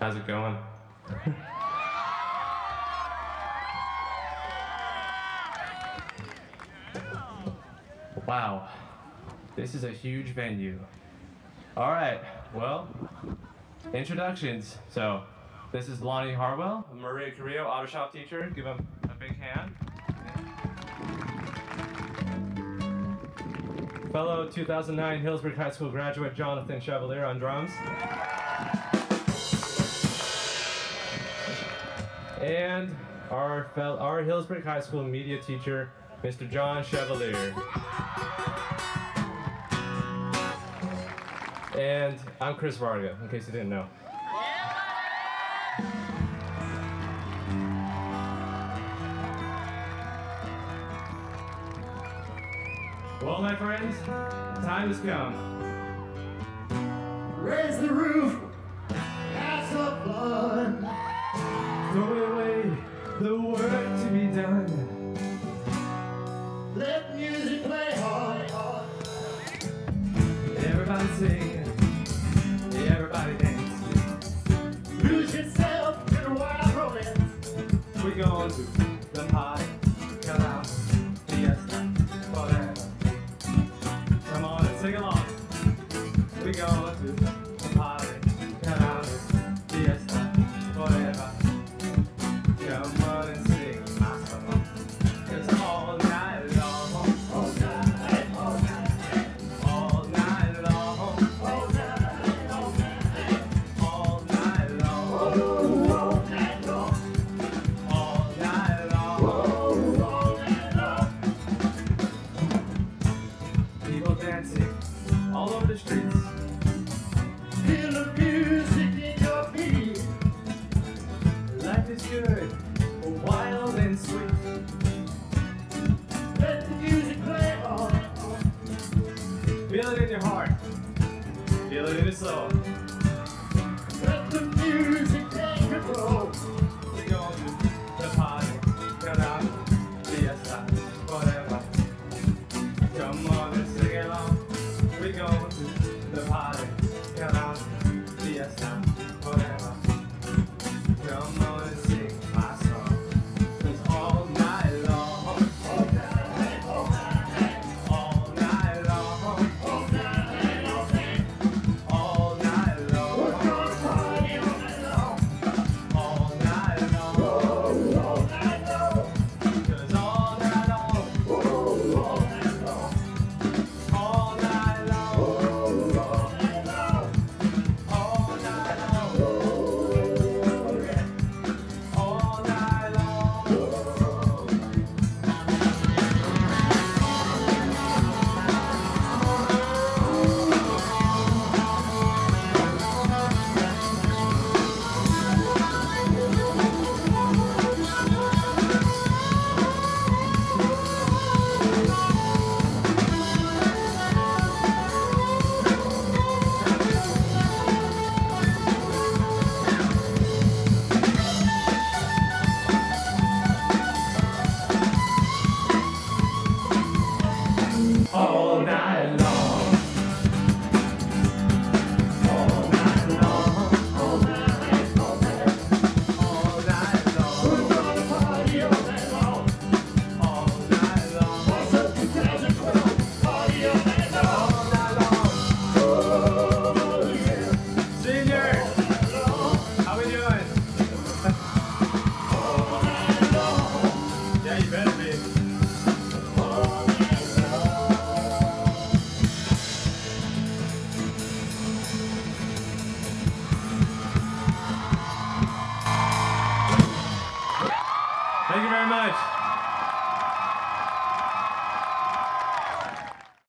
How's it going? wow, this is a huge venue. All right, well, introductions. So, this is Lonnie Harwell, Maria Carrillo, auto shop teacher. Give him a big hand. Fellow 2009 Healdsburg High School graduate Jonathan Chevalier on drums. And our, fel- our Healdsburg High School media teacher, Mr. John Chevalier. And I'm Chris Varga, in case you didn't know. Well, my friends, the time has come. Raise the roof, have some fun. Let music play on. Everybody sing, everybody dance. Lose yourself in wild romance. We going to the forever. Come on and sing along. We going to dancing all over the streets. Feel the music in your feet. Life is good, wild and sweet. Let the music play on. Feel it in your heart, feel it in your soul. the party, get out, see us now.